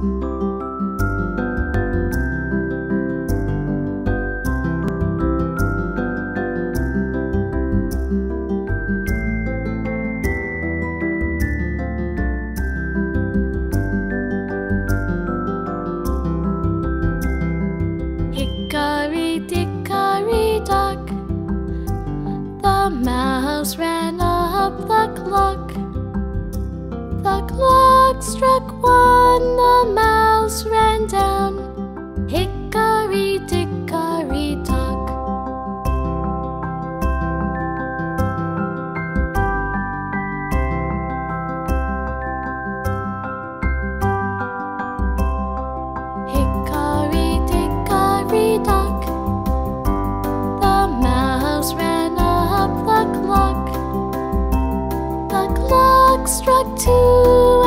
Hickory clock struck one, the mouse ran down. Hickory dickory dock. Hickory dickory dock. The mouse ran up the clock. The clock struck two,